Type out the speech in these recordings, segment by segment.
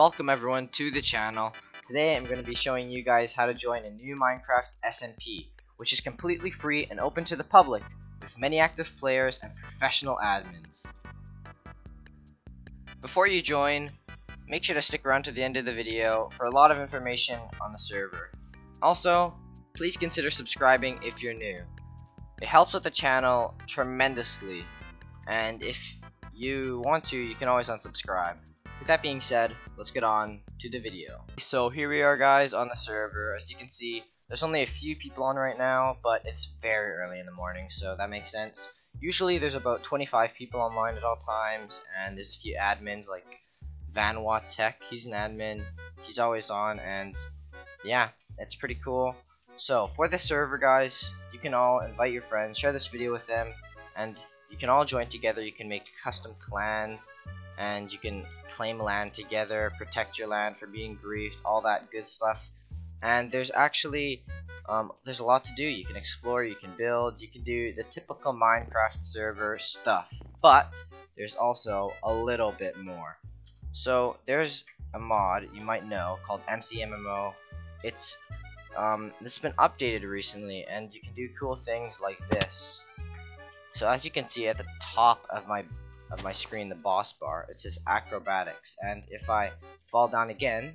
Welcome everyone to the channel. Today I'm going to be showing you guys how to join a new Minecraft SMP, which is completely free and open to the public, with many active players and professional admins. Before you join, make sure to stick around to the end of the video for a lot of information on the server. Also, please consider subscribing if you're new. It helps with the channel tremendously, and if you want to, you can always unsubscribe. With that being said, let's get on to the video. So here we are guys on the server. As you can see, there's only a few people on right now, but it's very early in the morning, so that makes sense. Usually there's about 25 people online at all times, and there's a few admins like Vanwa Tech, he's an admin, he's always on, and yeah, it's pretty cool. So for the server guys, you can all invite your friends, share this video with them, and you can all join together, you can make custom clans, and you can claim land together, protect your land from being griefed, all that good stuff. And there's actually, um, there's a lot to do. You can explore, you can build, you can do the typical Minecraft server stuff. But there's also a little bit more. So there's a mod you might know called MCMMO. It's um, it's been updated recently, and you can do cool things like this. So as you can see at the top of my of my screen, the boss bar, it says acrobatics. And if I fall down again,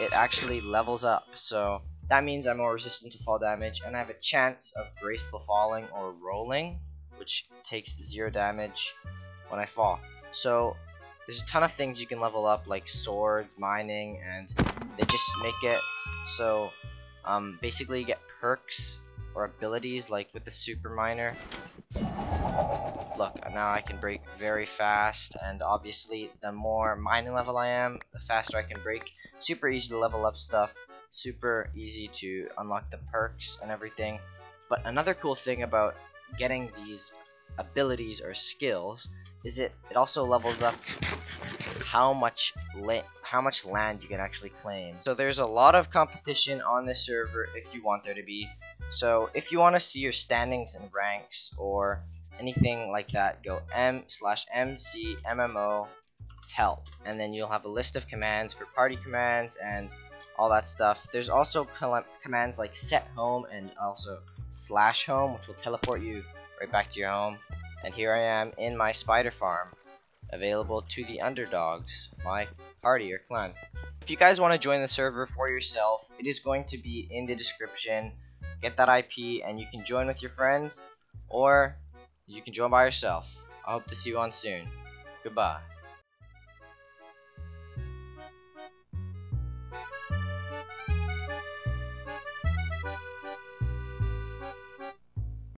it actually levels up. So that means I'm more resistant to fall damage, and I have a chance of graceful falling or rolling, which takes zero damage when I fall. So there's a ton of things you can level up, like swords, mining, and they just make it so um, basically you get perks or abilities like with the super miner look now I can break very fast and obviously the more mining level I am the faster I can break super easy to level up stuff super easy to unlock the perks and everything. But another cool thing about getting these abilities or skills is it it also levels up how much how much land you can actually claim. So there's a lot of competition on this server if you want there to be. So if you want to see your standings and ranks or anything like that, go m slash mcmmo help, and then you'll have a list of commands for party commands and all that stuff. There's also commands like set home and also slash home, which will teleport you right back to your home. And here I am in my spider farm, available to the underdogs, my party or clan. If you guys want to join the server for yourself, it is going to be in the description. Get that IP and you can join with your friends, or you can join by yourself. I hope to see you on soon. Goodbye.